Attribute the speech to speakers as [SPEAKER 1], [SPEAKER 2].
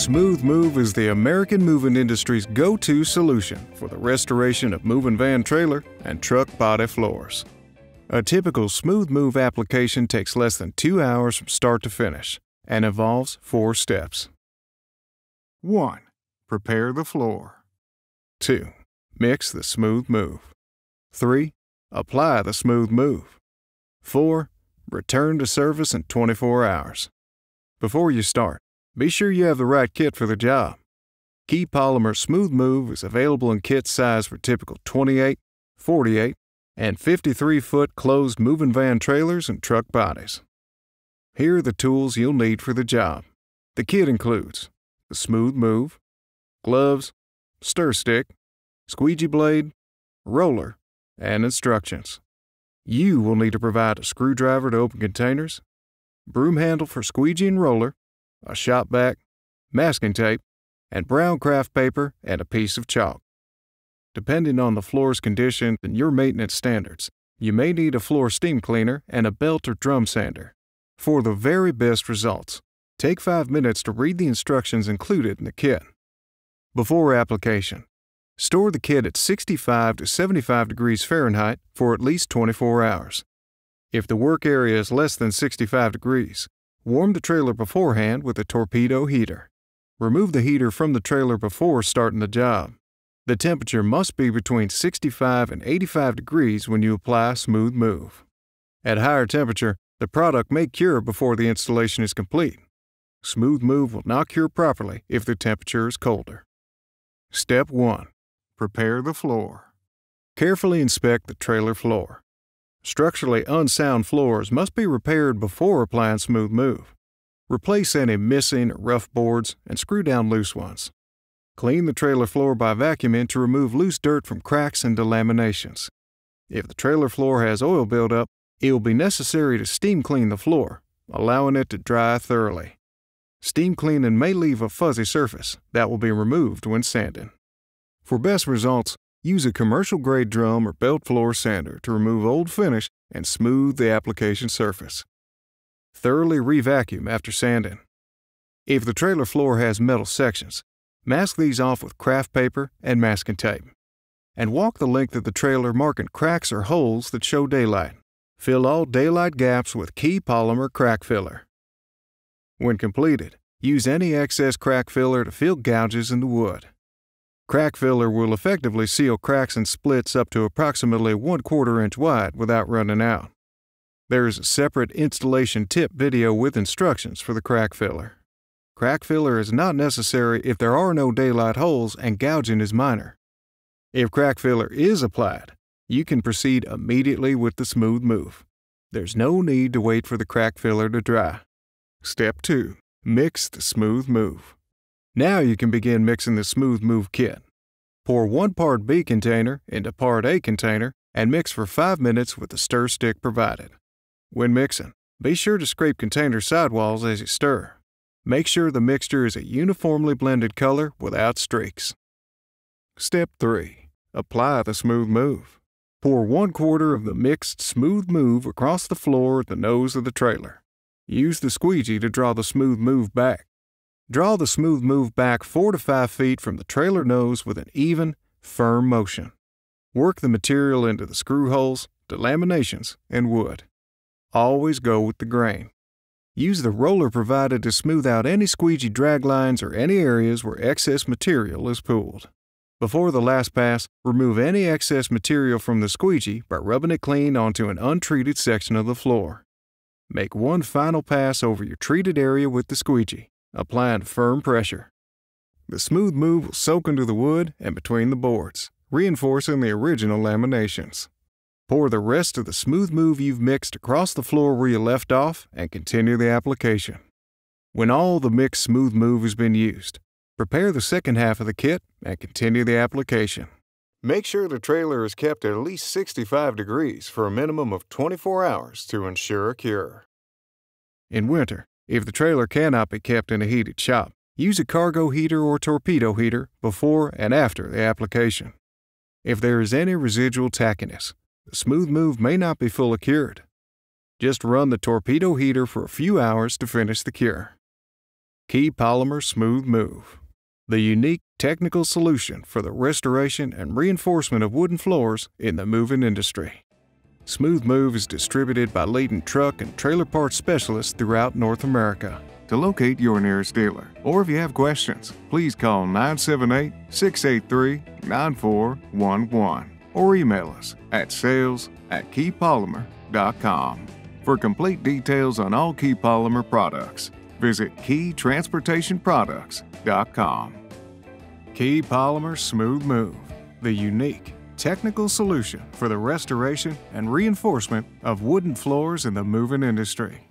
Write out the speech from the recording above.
[SPEAKER 1] Smooth Move is the American moving industry's go to solution for the restoration of moving van trailer and truck body floors. A typical Smooth Move application takes less than two hours from start to finish and involves four steps. 1. Prepare the floor. 2. Mix the Smooth Move. 3. Apply the Smooth Move. 4. Return to service in 24 hours. Before you start, be sure you have the right kit for the job. Key Polymer Smooth Move is available in kit size for typical 28, 48, and 53 foot closed moving van trailers and truck bodies. Here are the tools you'll need for the job. The kit includes the Smooth Move, gloves, stir stick, squeegee blade, roller, and instructions. You will need to provide a screwdriver to open containers, broom handle for squeegee and roller, a shop vac, masking tape, and brown kraft paper and a piece of chalk. Depending on the floor's condition and your maintenance standards, you may need a floor steam cleaner and a belt or drum sander. For the very best results, take 5 minutes to read the instructions included in the kit. Before application, store the kit at 65 to 75 degrees Fahrenheit for at least 24 hours. If the work area is less than 65 degrees, warm the trailer beforehand with a torpedo heater. Remove the heater from the trailer before starting the job. The temperature must be between 65 and 85 degrees when you apply Smooth Move. At higher temperature, the product may cure before the installation is complete. Smooth Move will not cure properly if the temperature is colder. Step 1. Prepare the floor. Carefully inspect the trailer floor. Structurally unsound floors must be repaired before applying Smooth Move. Replace any missing rough boards and screw down loose ones. Clean the trailer floor by vacuuming to remove loose dirt from cracks and delaminations. If the trailer floor has oil buildup, it will be necessary to steam clean the floor, allowing it to dry thoroughly. Steam cleaning may leave a fuzzy surface that will be removed when sanding. For best results, use a commercial grade drum or belt floor sander to remove old finish and smooth the application surface. Thoroughly re-vacuum after sanding. If the trailer floor has metal sections, mask these off with kraft paper and masking tape. And walk the length of the trailer marking cracks or holes that show daylight. Fill all daylight gaps with key polymer crack filler. When completed, use any excess crack filler to fill gouges in the wood. Crack filler will effectively seal cracks and splits up to approximately 1 quarter inch wide without running out. There is a separate installation tip video with instructions for the crack filler. Crack filler is not necessary if there are no daylight holes and gouging is minor. If crack filler is applied, you can proceed immediately with the smooth move. There's no need to wait for the crack filler to dry. Step 2. Mix the smooth move. Now you can begin mixing the smooth move kit. Pour one part B container into part A container and mix for 5 minutes with the stir stick provided. When mixing, be sure to scrape container sidewalls as you stir. Make sure the mixture is a uniformly blended color without streaks. Step 3. Apply the smooth move. Pour one quarter of the mixed smooth move across the floor at the nose of the trailer. Use the squeegee to draw the smooth move back. Draw the smooth move back 4 to 5 feet from the trailer nose with an even, firm motion. Work the material into the screw holes, delaminations, and wood. Always go with the grain. Use the roller provided to smooth out any squeegee drag lines or any areas where excess material is pooled. Before the last pass, remove any excess material from the squeegee by rubbing it clean onto an untreated section of the floor. Make one final pass over your treated area with the squeegee applying firm pressure. The smooth move will soak into the wood and between the boards, reinforcing the original laminations. Pour the rest of the smooth move you've mixed across the floor where you left off and continue the application. When all the mixed smooth move has been used, prepare the second half of the kit and continue the application. Make sure the trailer is kept at least 65 degrees for a minimum of 24 hours to ensure a cure. In winter, if the trailer cannot be kept in a heated shop, use a cargo heater or torpedo heater before and after the application. If there is any residual tackiness, the smooth move may not be fully cured. Just run the torpedo heater for a few hours to finish the cure. Key Polymer Smooth Move, the unique technical solution for the restoration and reinforcement of wooden floors in the moving industry. Smooth Move is distributed by leading truck and trailer parts specialists throughout North America. To locate your nearest dealer, or if you have questions, please call 978 683 9411 or email us at sales at keypolymer.com. For complete details on all Key Polymer products, visit keytransportationproducts.com. Key Polymer Smooth Move, the unique technical solution for the restoration and reinforcement of wooden floors in the moving industry.